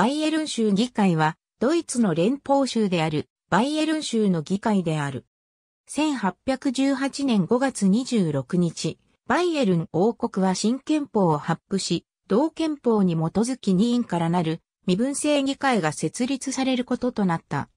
バイエルン州議会は、ドイツの連邦州である、バイエルン州の議会である。1818年5月26日、バイエルン王国は新憲法を発布し、同憲法に基づき2院からなる身分制議会が設立されることとなった。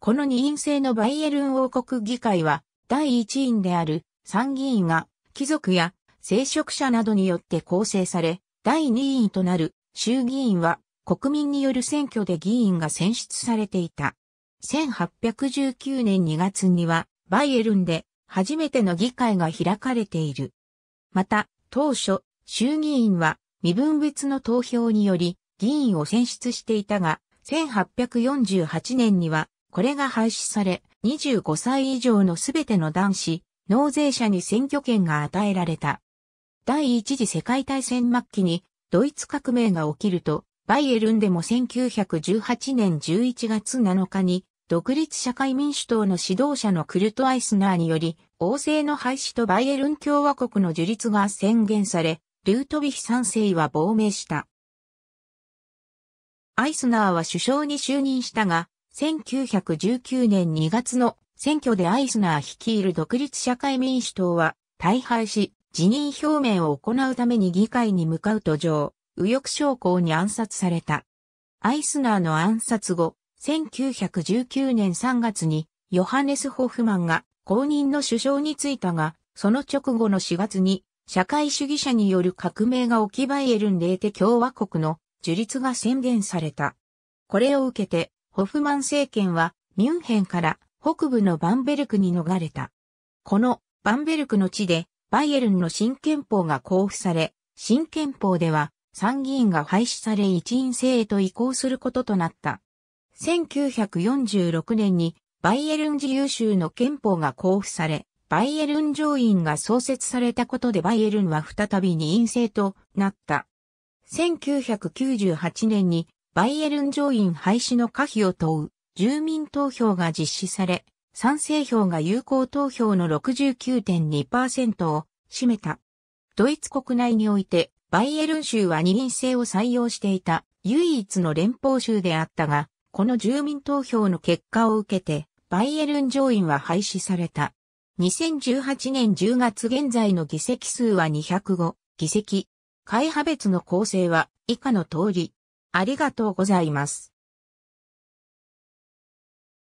この二院制のバイエルン王国議会は、第一院である参議院が貴族や聖職者などによって構成され、第二院となる衆議院は国民による選挙で議員が選出されていた。1819年2月にはバイエルンで初めての議会が開かれている。また、当初、衆議院は身分別の投票により議員を選出していたが、1848年にはこれが廃止され、25歳以上のすべての男子、納税者に選挙権が与えられた。第一次世界大戦末期にドイツ革命が起きると、バイエルンでも1918年11月7日に独立社会民主党の指導者のクルト・アイスナーにより、王政の廃止とバイエルン共和国の樹立が宣言され、ルートビヒ三世は亡命した。アイスナーは首相に就任したが、1919年2月の選挙でアイスナー率いる独立社会民主党は大敗し、辞任表明を行うために議会に向かう途上、右翼将校に暗殺された。アイスナーの暗殺後、1919年3月にヨハネス・ホフマンが公認の首相に就いたが、その直後の4月に社会主義者による革命が起きバイエルンレーテ共和国の樹立が宣言された。これを受けてホフマン政権はミュンヘンから北部のバンベルクに逃れた。このバンベルクの地でバイエルンの新憲法が交付され、新憲法では参議院が廃止され一院制へと移行することとなった。1946年にバイエルン自由州の憲法が交付され、バイエルン上院が創設されたことでバイエルンは再び二院制となった。1998年にバイエルン上院廃止の可否を問う住民投票が実施され、賛成票が有効投票の69.2%を占めた。ドイツ国内において、バイエルン州は二輪制を採用していた唯一の連邦州であったが、この住民投票の結果を受けて、バイエルン上院は廃止された。2018年10月現在の議席数は205議席。会派別の構成は以下の通り。ありがとうございます。